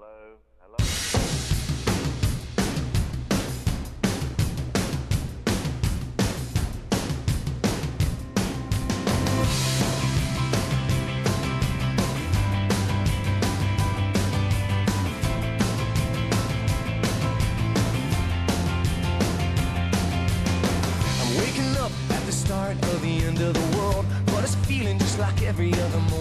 Hello, hello. I'm waking up at the start of the end of the world, but it's feeling just like every other morning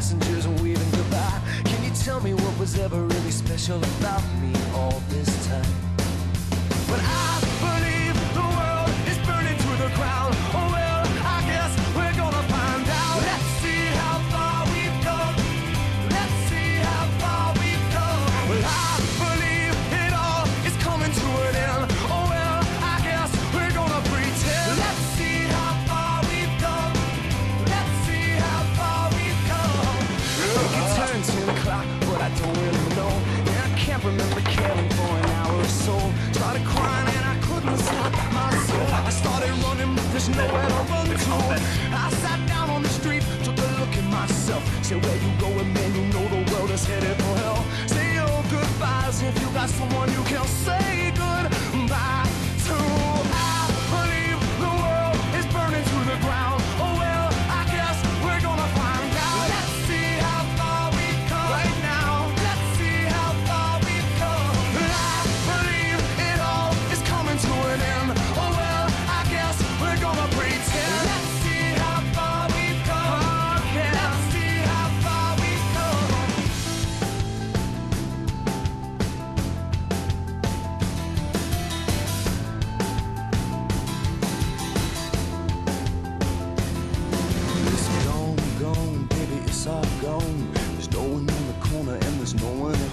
passengers waving goodbye. Can you tell me what was ever really special about me all this time? Remember caring for an hour or so. Started crying and I couldn't stop myself. I started running, but there's nowhere to run to. I sat down on the street, took a look at myself. Said, where you going, man? You know the world is headed for hell. Say your goodbyes if you got someone you can say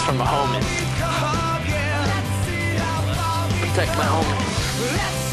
defense from a homie, Protect my homie.